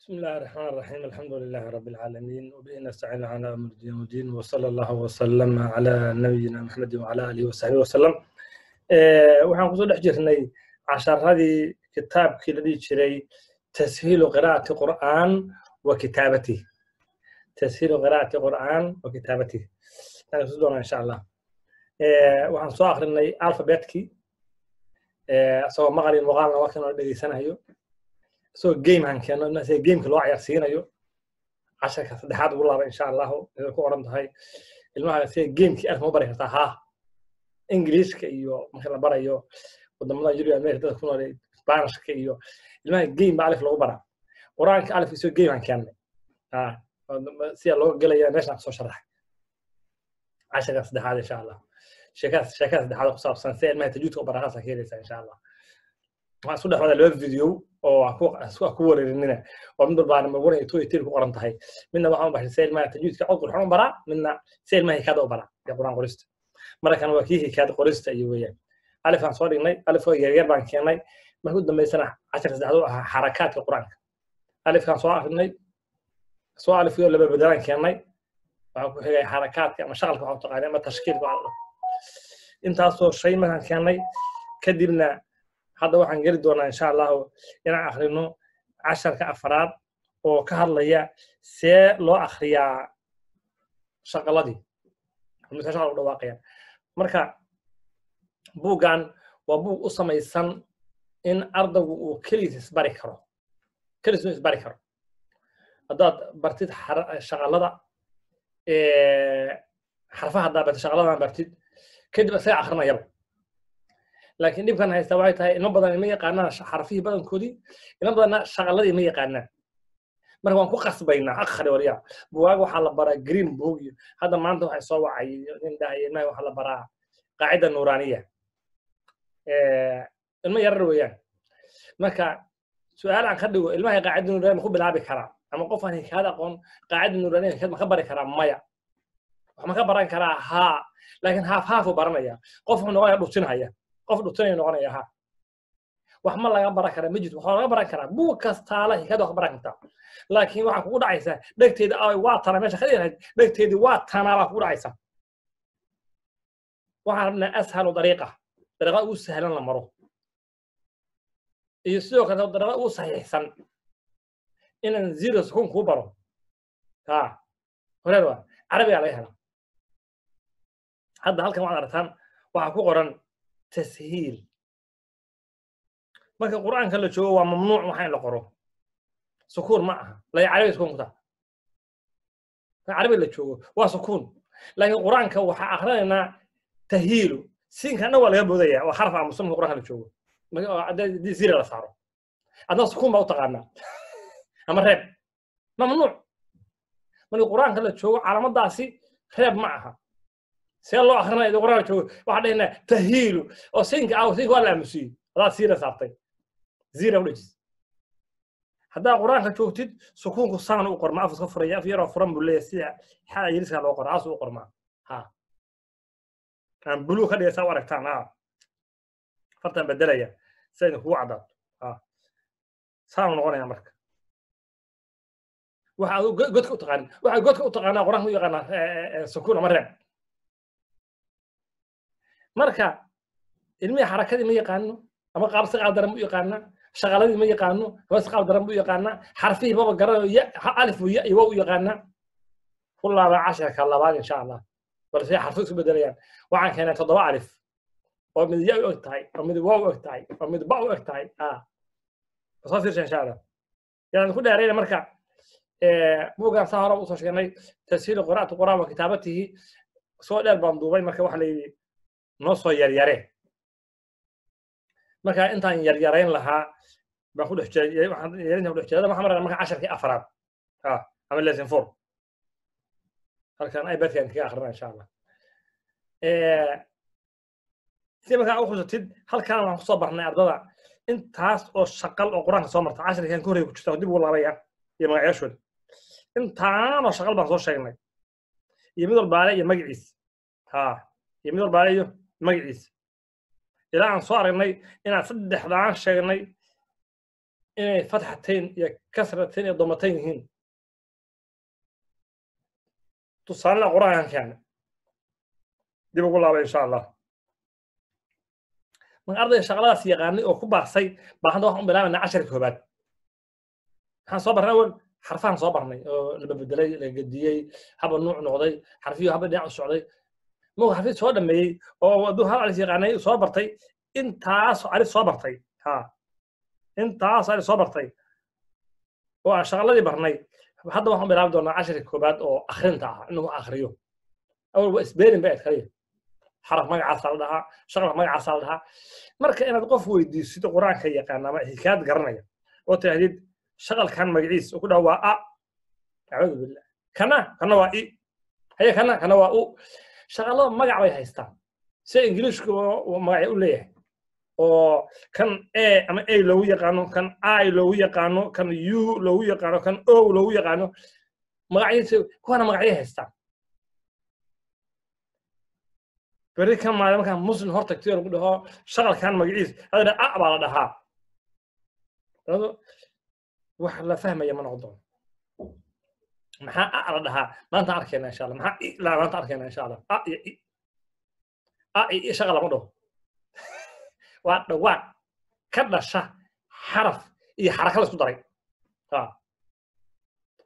بسم الله الرحمن الرحيم الحمد لله رب العالمين وبه نستعين على امر الدين والدين وصلى الله وسلم على نبينا محمد وعلى اله وصحبه وسلم waxaan kusoo dhex jirnay casharadii kitaabkii la dhihi jiray tashiilu qiraa'ati qur'aan wa kitaabatih tashiilu qiraa'ati qur'aan wa kitaabatih aan isu doonaa insha allah waxaan soo akrinay alfabetkii isagoo maqal iyo muuqaalna waa kan oo dhegeysanayo isagoo game aan keeno inase gameka loo ciyaarsiinayo casharka saddexaad ugu laaba insha allahu iday ku oran tahay ilmaha sida gamekii aad kuma bari kartaa haa ingiliishka iyo marka la barayo waddamada yurub america dadka ku nool spanishka iyo ilmaha game ba alif lagu baraa. Qur'aanka alif isoo game aan keennay sida loo gelaya meeshaan ka soo sharaxay casharka saddexaad insha allah sheekada saddexaad ku saabsan sida ilmaha tajuudka u baraa kaasaa ka helaysaa insha allah dhex wadaa laba video oo waa ku wareerinina oo mid marwan iyo two iyo waxaa waxaa intaasoo shay markaan keennay kadibna hadda waxaan geli doonaa insha allahu inaan akrino casharka afraad oo ka hadlaya see loo akriyaa shaqaladii. U dhawaaqayaan marka buuggan waa buug u samaysan in ardaygu uu keligiis isbari karo. Keligiis uu isbari karo. Haddaad bartid shaqalada xarfaha haddaa bartid shaqaladan bartid kadib isaga akrinayaba لكن دي كان هيستوعب تها إنه بدن مية قرنا حرفية بدن كودي إنه بدن شغلة مية قرنا مره وانكو خاص بينا آخر وريا. بواجو حلا برا جرين بوجي هذا ما عنده هيستوعب عي إن ده ما هو حلا برا. قاعدة نورانية. آه، إنه يرر ويا ما كا سؤال عن خدوا إنه هي قاعدة نورانية مخو بلعب كلام أما قف هني هذا قن قاعدة نورانية كده ما خبر كلام مايا. ما خبر كلام ها. لكن هاف هاف وبرمايا قفهم نوايا بوتين هيا qof dhutinaya noqonaya haa wax ma laga baran karaa ma jirto. Waxaa laga baran karaa buug kastaala hikaada wax baran kartaa. Laakiin waxaa kugu dhacaysaa dhegteeda ay waa tana meesha ka dhiganayd dhegteedii waa tanaa baa kugu dhacaysaa. Waxaan rabnaa ashalu dariiqa. Dariiqa ugu sahlan la maro. Iyo sidoo kale dariiqa ugu saxiixsan. Inaan zero sukun kuu baro. Ha horeer waa carabigaa laga helaa hadda halkan waxaad aragtaan waxaa ku qoran tashiil. Marka qur'aanka la joogo waa mamnuuc waxa in la qoro. Sukuun ma aha. Lay carabi sukuun kutaa carabi la joogo waa sukuun. Laakiin qur'aanka waxaa akrinaynaa tahiilu. Siinka dhan waa laga boodaya. Waa xaraf aamusan marka qur'aanka la joogo. Zira la saaro. Adna sukuun baa u taqaanaa. Ama reeb. Mamnuuc. Marka qur'aanka la joogo calaamadaasi reeb ma aha see loo akrinaya idin qur'aanka joogo waxaa dhahaynaa tahiilu oo siinka ah siinka waa la aamusiyey adaa siira saartay zira u dhejis haddaa qur'aanka joogtid sukuunku saan u qorma afka furaya af yaroo furan buu leeyahay sida xaa yiriska loo qora aas u qormaa ha. Aan buluu ka dhigay saa u aragtaan ha fartan bedelaya si ayna kugu caddaato ha. Saanu noqonaya marka waxa godka u taqaanin waxa godka u taqaanaa qur'aanka u yaqaanaa sukuun ama reeb marka ilmihii xarakadii ma yaqaano ama qaab si qaab daran u yaqaanaa shaqaladii ma yaqaano ama si daran buu yaqaanaa xarfihii baba garanayo alif ya iwa u yaqaanaa. Ku casharka labaad insha allah. Balse xarfu isku bedelayaan waxaan keenay toddoba alif oo mid ya u eg tahay oo mid waa u eg tahay oo mid ba u eg tahay. A soo fiirsha insha allah. Yaan ku dheerayna marka buuggaan saa hore u soo sheegnay tasiiru qiraa'atu qur'aan wa kitaabatihi. Soo dheer baan duubay marka waxa la yidhi noo soo yaryare. Marka intaan yaryarayn lahaa baan ku dhex jiray waxaan markaa marka casharkii afraad ha ama lesson four. Halkan ibadkan kaga akhrina insha allah. Si markaa u xusatid waxaan ku soo barnay ardada. Intaas oo shaqal oo qur'aanka soo marta casharkan ka horreya ku jirta dib ugu laabaya iyo magacyashooda. Intaan oo shaqal baan soo sheegnay. Iyo mid walbaale iyo magaciis. Ha iyo mid walbaale iyo magaciis ilaa aan soo aragnay inaan saddexdaan sheegnay inay fatxatayn iyo kasratayn iyo domatayn yihiin. Tusaalena qur'aankan keena dib ugu laaba insha allah. Marka ardayga shaqaladaas yaqaanay oo ku baasay baa hadda waxaan u bilaabaynaa casharka koobaad waxaan soo barnay awal xarfahan soo barnay oo la bedelay la gediyey haba nuuc noqday xarfiyo haba dhinac u socday markuu xarfi soo dhameeyey oo hadduu hal alis yaqaanay soo bartay. Intaas alis soo bartay. Ha. Intaas alis soo bartay. Oo aan shaqaladii barnay. Hadda waxaan bilaabi doonaa casharka koobaad oo akhrinta ah inuu akhriyo. Awal waa isbeelin bay adkariya xaraf magacaasaa la dhahaa shaqal magacaasaa la dhahaa. Marka inaad qof weydiisid qur'aanka yaqaan ama xikaayad garanaya oo tirahdid shaqalkan magaciis ku dhaha waa a. Acuudu billah. Kana kana waa i. Haye kana kana waa u shaqalada magac bay haystaan. Sida ingiliishku magacay u leeyahay oo kan a ama a loogu yaqaano kan i loogu yaqaano kan u loogu yaqaano kan o loogu yaqaano magacyadiisa kuwana magacyay haystaan. Beri kan maale markaan muslim hor oo lagu dhaho shaqalkan magaciis hada a baa la dhahaa. Wax la fahmaya ma noqon doono maxaa a la dhahaa maanta arkayna insha allah. Maxaa i maanta arkayna insha allah. A iyo a iyo shaqa lama dhaho waa dhawaaq ka dhasha xaraf iyo xaraka la isku daray.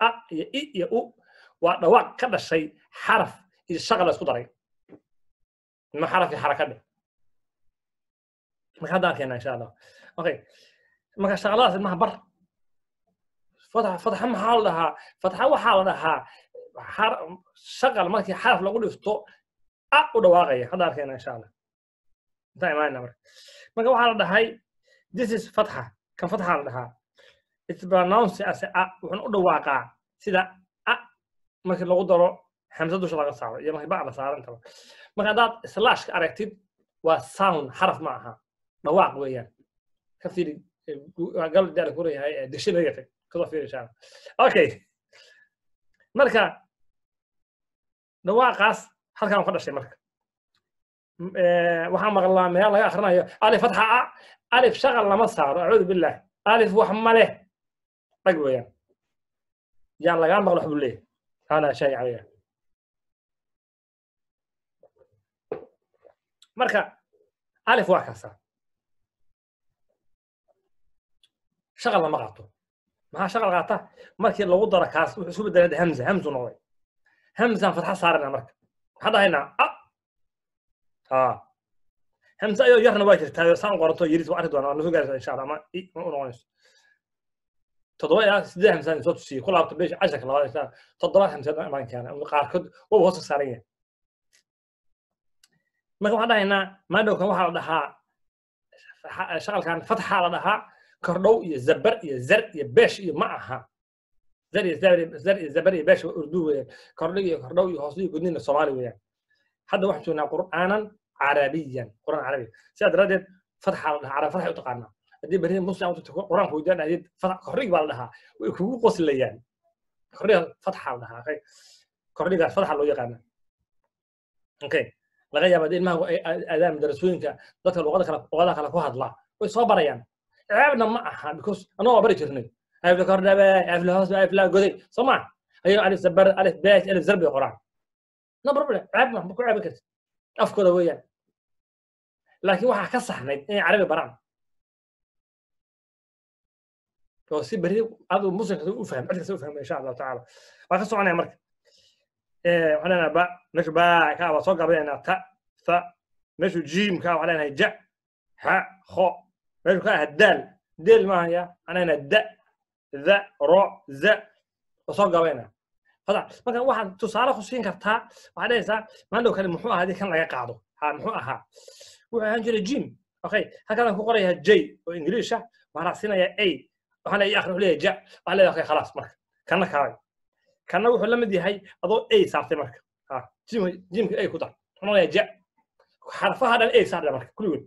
A iyo i iyo u waa dhawaaq ka dhashay xaraf iyo shaqa la isku daray. Ma xaraf iyo xaraka dhe marka hadda arkayna insha allah. Okay. Marka shaqaladaas ilmaha bar fatxa maxaa la dhahaa fatxa waxaa la dhahaa shaqal markii xaraf lagu dhifto a u dhawaaqaya. Hadda arkayna insha allah intaan imaanayna marka. Marka waxaa la dhahay this is fatxa kan fatxa la dhahaa. It's pronounced as a wuxuuna u dhawaaqaa sida a markii lagu daro xamsa dusha laga saaro iyo markii bacda saarantaba marka haddaad slaashka aragtid waa sound xaraf ma aha. Dhawaaq weeyaan. Ka fiiri gal daal ku leeyahay ka soo fiiri insha allah okay marka dhawaaqaas halkan ka dhashay marka. Waxaan maqlaa meel laga akhrinayo alif fatxa a alif shaqal lama saaro acuudu billah alif wax ma leh. Dhag weeyaan. Yaan lagaa maqlo wax buu leeyahay. Hada shay caliya marka alif waa kasa shaqal lama qaato ما شغل غاطه مارك لو ودرا كاس و خصو بدل همزة همزة نوري همزة فتحه صارنا مارك هذا هنا. ها همزة أيوة، يو يرنا واي تا سان قرتو يريد وارد وأنا نسو غير إن شاء الله. ما نوريش تضوا يا سيدي همزة صوت سي كل عبد بيش عشك لا تضوا همزة ما كان. قار كد و هو صارين ما هو هذا هنا ما دو كان واحد دها شغل كان فتحه على دها kordhow iyo zabar iyo zar iyo beesh iyo ma aha zar iyo zar iyo zabar iyo beesh waa urdu weeyaan kordhig iyo kordhow iyo hoosliyo gudnina soomaali weeyaan hadda waxaan joognaa qur'aanan carabiyan qur'aan carabi sidaa daraaddeed fatxa la dhahaa carabi fatxay u haddii barrihi muslim u tagto weydaan ahayd fatx baa la dhahaa way kugu qoslayaan kordhiga fatxa la dhahaa kordhigaas fatxa loo yaqaana okay laga yaaba ilmaha adaan darasooyinka dadka luqada kale luqadaha kale ku hadlaa way soo barayaan ceebna ma aha because anagoo bari jirnay. Alif la kordhabe alif la hoos alif la goday. Soo ma ayuu alif zabar alif bees alif zar bay qoraan. No problem. Ceeb ma ku ceebi kartid. Afkooda weeyaan. Laakiin waxaa ka saxnayd inay carabi baraan. Oo si beri adu muslimka u faham cid kasta u fahma insha allahu tacaala. Waa ka soconaya marka. Waxaan leenahay ba meeshu ba ka waa soo gaabinaynaa ta ta meeshu jiim ka waxaan leenahay ja meeshu ka aha daal deel maaha ya waxaan leenahay da da ro za. Soo gaabaynaa fada marka waxaad tusaale ku siin kartaa waxaad dhahaysaa maandhow kale muxuu ahaa haddii kan laga qaado. Ha muxuu ahaa. Wuxuu ahaan jiray jim okay halkaan ku qorayaa j oo ingiliisha waxaan raacsiinayaa a. Waxaan leeyahay akhri leeyahay ja. Waxaan leeyahay okay khalaas marka. Kana kaalay kana wuxuu la mid yahay adoo a saartay marka. Jimka a ku dar. Waxaan leeyahay ja. Xarfaha dhan a saartay marka kulligood.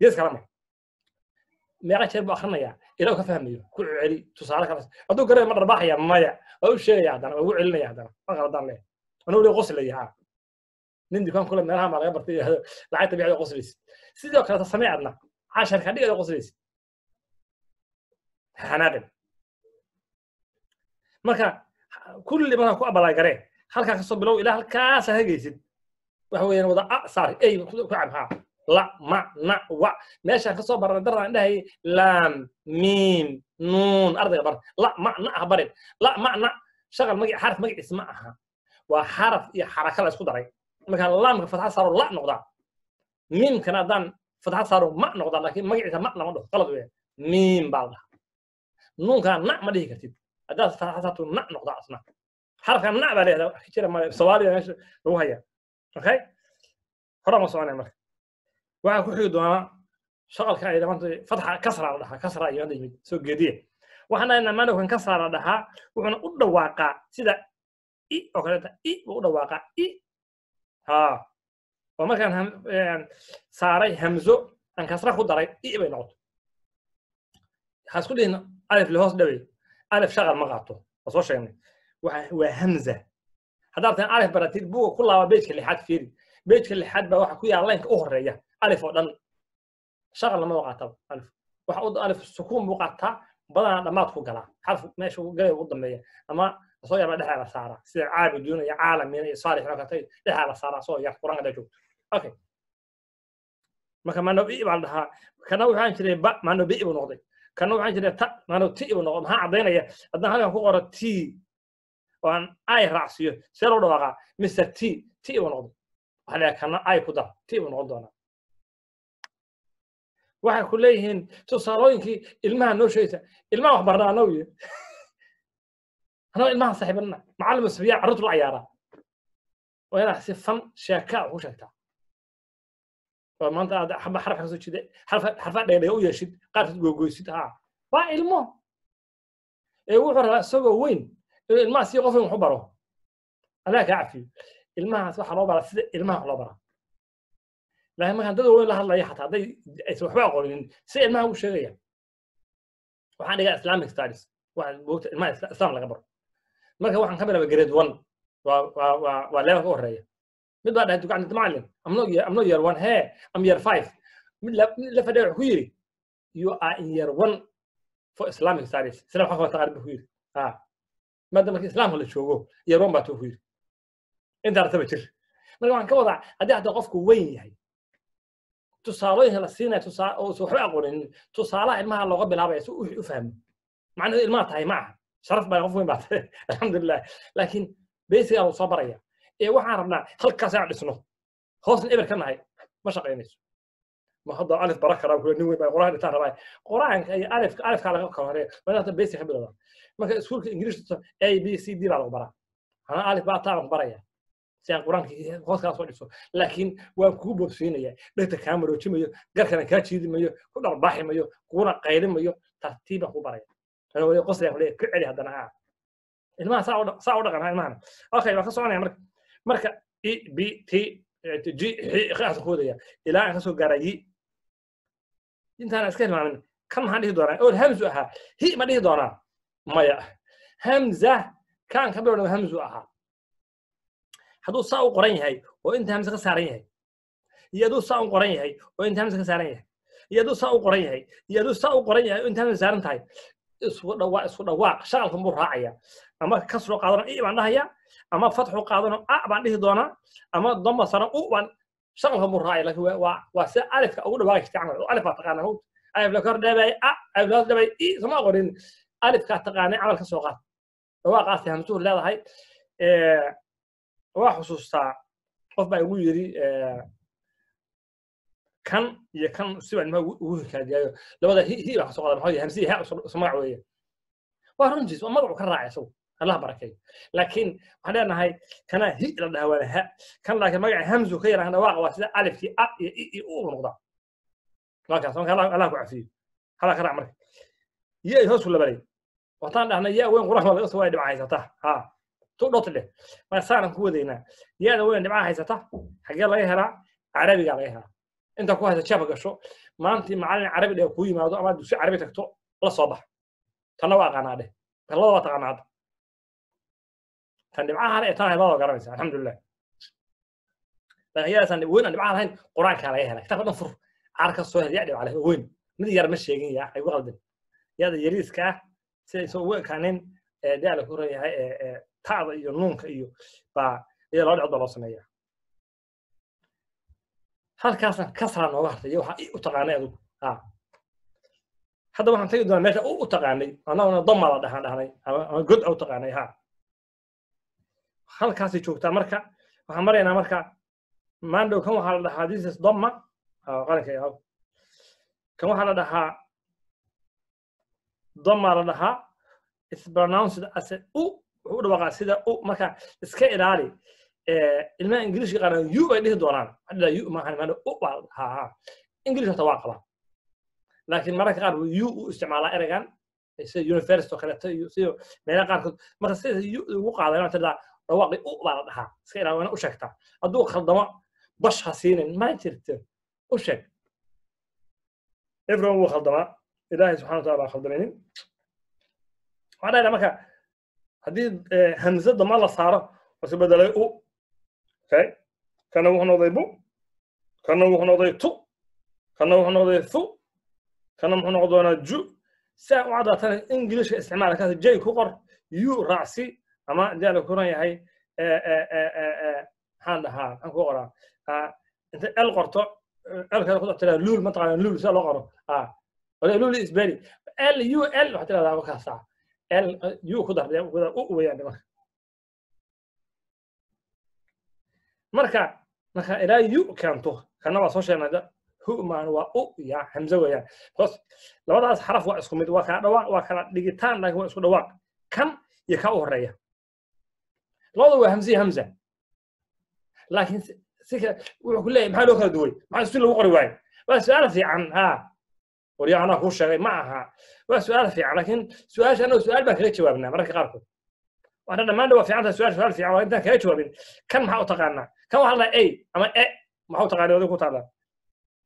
Gees kala marka meeqa jeer buu akhrinayaa. Ilaa ka fahmayo ku celi tusaale kale. Hadduu garaya ma dharbaaxaya maya. Waa u sheegaya haddana waa ugu celinaya haddana. Ma qaladaan leh anuu leey qoslaya ha nin dukaan kule meelaha maa laga bartay yidhahdo lacagta bicda qoslaysid sidoo kale samee adna casharka dhigada qoslaysid xanaaqin marka kulli markaa ku abalaagaree halkaa ka soo bilow ilaa halkaasa hagaysid. Waxa weeyaan wada a saari. Ey ku cabhaa barana daraan dhahayay laam miim nuun ardayga bar la ma na ah barin la ma na shaqal magi xaraf magaciis ma aha waa xaraf iyo xaraka la isku daray markaa laamka fatxa saaro la noqdaa miimkana haddaan fatxa saaro ma noqdaa laakiin magaciisa ma lama dhaho qalad weeyaan miim baa la dhahaa nuunkaa na ma dhihi kartid haddaad fatxa saarto na noqdaa asna xarafka na baa leedahay wax ka jira male soomaaliya meesha lagu hayaa okay horaa ma soconaya marka waxaa ku xigi doonaa shaqalka ay maanta fatxa kasra dhahaa kasra iyo hadda yimid soo geediye waxaan dhahaynaa maanowkan kasra dhahaa wuxuuna u dhawaaqaa sida i oo kaleeta i buu u dhawaaqaa i ha oo markaan saaray hamzo aan kasra ku daray i bay noqoto waxaa isku dhihin alif lehoos dhawey alif shaqal ma qaato waa soo sheegnay. Waa hamza. Haddaad tahay alif baratid buga ku laaba bejka lixaad fiiri bejka lixaad baa waxa ku yaalla laynka u horreeya alif oo dhan. Shaqal lama qaataba alif. Waxa u alif sukuun buu qaataa badanaa dhammaad ku galaa xarf meesha galay ugu dambeeya. Ama soo yarba dhexdaa la saaraa sida caabiduun iyo caalamiin iyo saalix oo katay dhexdaa la saaraa soo yar quraanka dhaa joogto. Okay marka maano i baa la dhahaa. Kana waxaan jiray ba maano bi buu noqday. Kana waxaan jiray ta maano ti buu noqday. Maxaa caddaynaya haddaan halkan ku qoro t oo aan ay raacsiiyo see loo dhawaaqaa mr t t buu noqday هلا كنا أي كدا تيم نقدنا واحد كليهن تصارعين كي الماء نو شيء ذا الماء أخبرنا نوية أنا الماء صاحبنا معلم سبيع عرض العيارة وأنا حسي فن شاكا وشكتا فمن تعرف حب حرف حسوا شيء حرف حرف ده يلاقوه يشيد قارف جو جو يشيد ها با الماء أيوه فرق سوى وين؟ الماء سيقفل محبره أنا كعفي ilmahaas waxaa loo baraa sida ilmaha loo baraa. Laakiin markaan dad weyn la hadlaya xataa hadday aysan waxba aqoonin si ilmaha ugu sheegaya waxaan dhigaa islamic studies. Moogta ilmaha islam laga baro. Marka waxaan ka bilaabay grade one. Waa waa waa waa levelka u horreeya mid baa dhahay dukaanta macallin I'm not year one. Hey I'm year five. Mid la fadhiya wuxuu ku yidhi you are in year one for islamic studies. Islam waxaa kala taqaanid buu ku yidhi ha maadaama marka islaamka la joogo year one baa tuu ku yidhi inta artaba jir marka waxaan ka wadaa haddii hadda qofku weyn yahay tusaalooyinka la siinaya oo waxba aqoonin tusaalaha ilmaha looga bilaabaya si uu u fahmo. Macnaheedu ilmaha tahay ma sharaf baa qof weyn baa tahay alxamdulilah laakiin basigaa lagu soo baraya ee waxaan rabnaa halkaas aan dhisno hoosna eber ka nahay ma shaqaynayso. Ma hadda alif bara karaa kula nin weyn baa quraan intaan rabaa. Quraanka iyo alifka alifka laga kala horreeya basic ka bilowdaa marka iskuulka ingiriiska a b c d baa lagu baraa. Anaa alif baa taa lagu baraya si aan quraanka hoos kala soo dhiso laakiin waan kugu boobsiinaya dhegta kaa maroojimayo garkana kaa jiidimayo ku dharbaaximayo kuguna qaylimayo tartiibaan ku baraya qoslayaan kuleeya ku celi haddana aa ilmaha saa u dhaqan ilmahana okay waan ka soconaya marka marka e b t g xi ku ilaa aan ka soo gaara yi intaan iska hilmaamin kan maxaan dhihi doonaa ool hamzu ahaa hi ma dhihi doonaa maya hamza kaan ka bilowna hamzu ahaa hadduu saa u qoran yahay oo inta hamza ka saaran yahay. Iyo hadduu saa u qoran yahay oo inta hamza ka saaran yahay. Iyo hadduu saa u qoran yahay iyo hadduu saa u qoran yahay oo inta hamza saaran tahay. Isku dhawaa isku dhawaaq shaqalkan buu raacaya. Ama kasroo qaadano i baan dhahaya ama fatxu qaadano a baan dhihi doonaa ama damba sano u baan shaqalkan buu raacaya. Laakiin waa waa alifka ugu dhawaaqi jirta camal. Alif baa taqaana mawt alif qorin. Alifkaa taqaanay camal ka soo qaad. Dhawaaqaasi hamsuhu leedahay كان يكن سوى ما هو كان جاي لو هذا هي هي راح صار هاي هم سيها سمع ويا وهم جيس وما بعرف كان سو الله بارك لكن هذا أنا هاي كان هي لا ده ولا ها كان لكن ما يعني هم زوكي راح نواقع واسد ألف في أ ي ي أو نقطة ما كان هذا dhota dheh marka ku wadaynaa ya-da weyn dhibca haysata xagee laga helaa carabiga laga helaa inta ku haysa jaba gasho maantii macallin carabi dheh kuu yimaado ama dugsi carabi tagto la soo bax tanna waa aqaanaa dheh tan labada waa taqaanaa hadda tan dhibcaha hale ee tan labada garanaysa alxamdulilah weyn aan dhibcaha lahayn qur'aankaa laga helaa kitaabka dhan fur caar ka soo hel yaa dhibca leh weyn mid yar ma sheegin yaa ay gu qaldin yada yariiska ah si aysan ugu ekaanin daala ku ran yahay ta'da iyo nuunka iyo baa iyo laba dhicod baa loo sameeyaa halkaasna kasraa nooga hartay waxaa u taqaanay adigu ha hadda waxaan tegi doonaa meesha u taqaanay annaguna dama la dhahaan dhahnay ama god a u taqaanay ha halkaasay joogtaa marka waxaan maraynaa marka maandhow kan waxaa la dhahaa this is dama qalinka kan waxaa la dhahaa dama la dhahaa is pronounced as u wuxuu u dhawaqaa sida u marka iska ilaali ilmaha ingiliishka qaaraan u bay dhihi doonaan. U maahan u baa ha ha. Ingilish hata waa qabaa laakiin mararka qaar u u isticmaalaa ereygan sida university kaleeto iyo sida meelaha qaarkood. Marka sida ugu qaaday inaa tiraa dhawaaqi u baa la dhahaa iska ilaali waana u sheegtaa hadduu khaldamo bash ha siinin ma jirto. U sheeg. Everyone wuu khaldamaa ilaahay subxana wa taala khaldamaynin waxaa dhahaa marka haddii hamze dama la saaro wasu bedelay u okay kana wuxuu noqday bu kana wuxuu noqday tu kana wuxuu noqday thu kana muxuu noqon doonaa ju. Si aan u caddaatana ingiliishka isticmaala kaas j ku qor u raacsi ama dee la kuran yahay maxaan dhahaa maxaan ku qoraa. Inta l qorto lkada ku tiraa luul mataqaana luul sida loo qoro. Wala luul isberi l u l waxaa tirahdaa markaasa ال يو كو دار أو أو يعني. مركا مركا مركا إلى يو كانتو. كان ما سوشي أنا هو ما هو أو يا حمزة ويا. بس لو هذا حرف واحد اسكو ميد وا كان دوا وا كان ديجيتال لا هو اسكو دوا كم؟ يا كا اوريا لو هو همزي همزه لكن سيكا ويقول لي ما لو كان دوي. ما سيلو قري واي. بس أنا في عن ها وريا أنا خوش شغال معها وسؤال في لكن سؤال أنا سؤال بكرة جوابنا مرك قارك وأنا ما ندوا في عنده سؤال سؤال في عوانتنا كي جوابين كم هاو تقعنا كم هلا أي؟ أما أي ما هاو تقعنا ذوق تعالى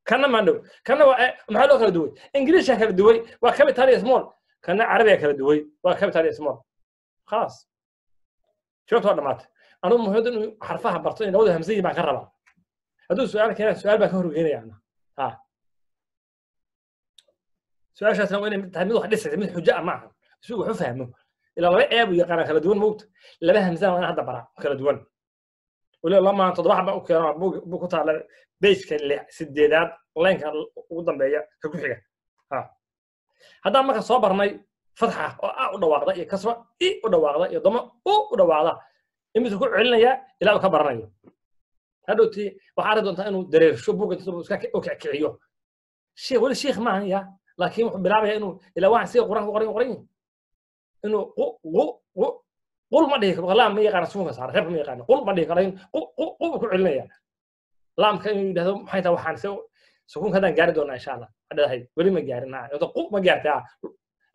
كنا ما ندوا كنا وأ ما هلا كل دوي. إنجليش كل دوي وأخبي تاري اسمه كنا عربي كل دوي وأخبي تاري اسمه خلاص. شو تقول مات؟ أنا مهود إنه حرفها برتني لو ده همزي ما قربه هذا سؤال كذا سؤال بكره غيري يعني ها. آه. Su'aashaasna waa inay tahay mid wax dhisaysa mid xujo ah ma aha si wax fahmo ilaa laba eebu yaqaana kala duwan moogta laba hamsana waa in hadda baraa kala duwan waliba lamaan toddoba xaba u keeno buu ku taala bejka sideedaad laynka ugu dambeeya ka ku xiga haddaan marka soo barnay fatxa oo a u dhawaaqda iyo kasra i u dhawaaqda iyo damo u u dhawaaqda imisu ku celinaya ilaa uu ka baranayo hadhowti waxaa arki doontaa inuu dareersho buga iska sheekh weli sheekh maahan ya laakiin wuxuu bilaabaya inuu ilaa waxaan sida qur'aanka qoran qoran inuu qu qu qu qul ma dhihi karo. Laam ma yaqaana suunka saara reebka ma yaqaana. Qul ma dhihi karo qu ku celinaya. Laamka inuu yidhahdo maxay tahay waxaan se sukuunka haddaan gaari doonaa insha allah hadhadahay weli ma gaarin qu ma gaartay ha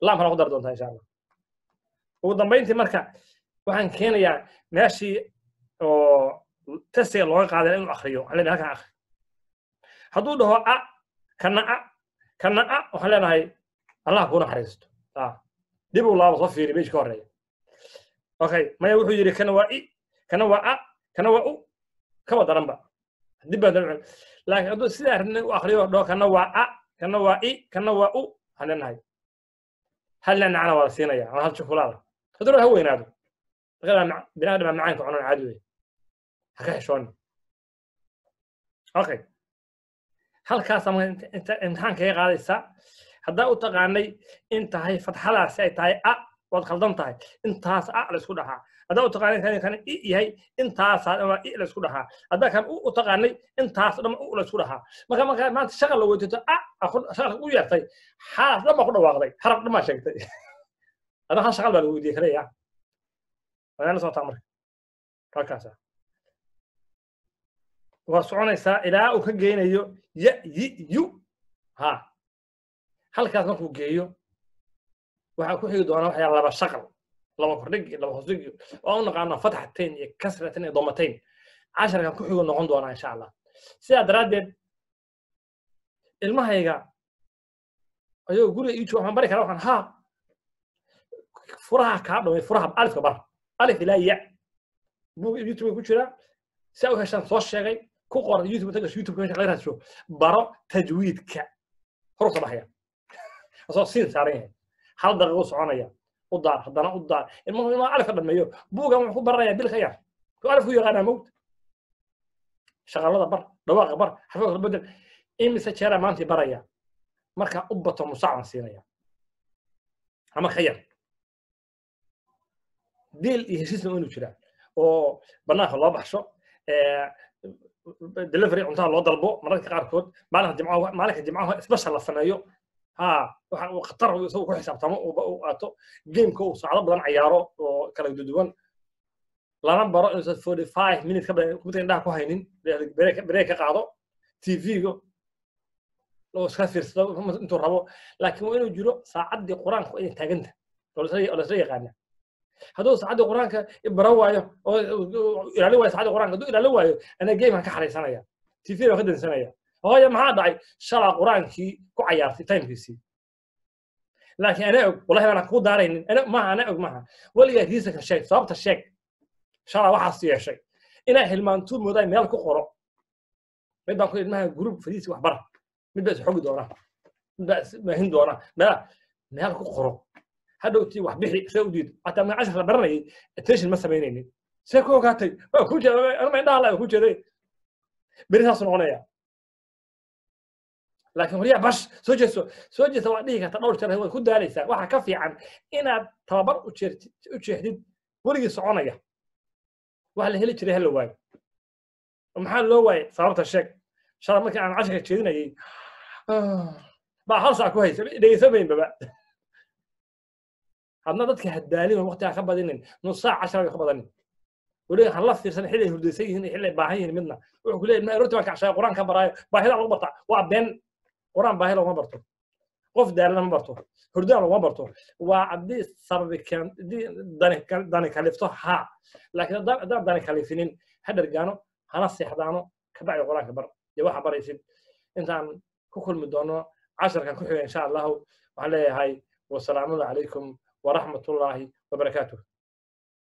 laamkana ku dari doontaa insha allah ugu dambayntii marka waxaan keenayaa meeshii oo testiga looga qaaday inuu akriyo halkan akri hadduu dhaho a kana a كنا أخلينا هاي. الله كونا حريستو تا آه. دي بقول الله صفير بيش كوري. أوكي. ما يروح يري. كنا وأي كنا وأ كنا وأ كم درنبا. دي بدل لكن هذا سيره من آخر يوم لو كنا وأ كنا وأي كنا وأ خلينا هاي. هل لنا على ورسينا يا. هل تشوفوا الله هذول هو ينادوا غير مع بنادم معانك عن العدوي هكذا شلون؟ أوكي. Halkaas ama imtixaan kaga qaadaysaa haddaa u taqaanay in tahay fatxadaasi ay tahay a waad khaldan tahay. Intaas a la isku dhaxaa haddaa u taqaanay kan i yahay intaasaa ama i la isku dhaxaa haddaa kan u u taqaanay intaas dhama u la isku dhaxaa marka marka maanta shaqal la weydiito a shaqal u yeertay xaraf dhan baa ku dhawaaqday. Xaraf dhan baa sheegtay. Adaa hal shaqal baa la weydiiyey kaleya waana la socotaa marka. Halkaasa waa soconaysaa ilaa uu ka geynayo ya yu ha. Halkaas markuu geeyo waxaa ku xigi doonaa waxyaa laba shaqal laba kordhig iyo laba hoosdhig iyo u naqaanaa fatxatayn iyo kasratayn iyo domatayn casharkan ku xigu noqon doonaa insha allah. Sidaa daraaddeed ilmahayga ayuu guriga ii jooga waxaan bari karaa waxaan ha furaha kaa dhumay furaha alifka bar alif ilaa ya. Bug youtube ku jira si u heshaan soo sheegay ku qor youtube tagas youtube ka laga baro tajwiidka hor u sabaxaya asoo siin saaran yahay hal daqiiqo soconaya u daar haddana u daar ilmuhu ilmaa alifka dhameeyo buugan wuxuu ku baranayaa bil ka yar ku alifku yaqaanaa mowt shaqalada bar dhawaaqa bar xafidka bedel imise jeeraa maantii baraya marka u bato musaacan siinaya ama ka yar diil iyo heshiisna inuu jiraa oo banaanka loo baxsho delivery cuntada loo dalbo mararka qaarkood maalinka jimcaha maalinka jimcaha special la sameeyo ha waxa khatar isagu ku xisaabtamo uu qaato gameka uu saacado badan cayaaro oo kala duwan. Lana baro inuusan forty five minutes ka badan kumita indhaha ku haynin beree ka qaado tv-ga oo iska fiirsado intuu rabo. Laakiin waa inuu jiro saacaddii qur'aanka inay taaganta oo lasla yaqaana hadduu saacaddii qur'aanka baran waayo oo ilaali waayo saacaddii qur'aanka hadduu ilaali waayo ana gamekan ka xaraysanaya tv baan ka dansanaya. Hooya maxaa dhacay? Shalaa qur'aankii ku cayaartay timekiisii. Laakiin ana og wallahi baan kuu daaraynin maaha ana og maaha weligaa riisanka sheeg sababta sheeg shalaa waxaas yeeshay inaa hilmaantuu moodaa meel ku qoro. Mid baan ku ilmaha group fadiisi wax bara mid baa isxogi doona mid baa ismaahin doona meel ku qoro hadhowtii wax bixi see u diid hataa la baranayay attention ma samaynaynin see ku ogaatay waa ku jeeda anuma indhaha la ku jeeday beri saas noqonaya laakiin waryaa bash soo jeeso soo jeesa waa dhihi karta dhowr jeer ku daalaysaa waxaa ka fiican inaad tababar u jeexdid weligii soconaya wax la heli jiray hala waayo maxaa loo waayay sababta sheeg shala markii aan casharka jeedinayay baa hal ku haysa dhegeysamaynbaba hadna dadka hadaalin waqtigaa ka badinin nus saac cashara ka badanin weliga han la fiirsan xilli ay hurdaysan yihiin iyo xilli ay baahan yihiin midna. Wuxuu ku leeyahay rorti baan kacshaya qur'aan ka baraayo baahida lagu barta. Waa been. Qur'aan baahi laguma barto. Qof daalana ma barto. Hurdana laguma barto. Waa haddii sababi dani kalifto ha. Laakiin haddaan dani ha dhergaano hana seexdaano kabacdi qur'aanka bar iyo waxa baraysid. Intaan ku kulmi doono casharkan ku xiga insha allahu. Waxaan leeyahay wasalaamu calaykum waraxmatullaahi wabarakaatuh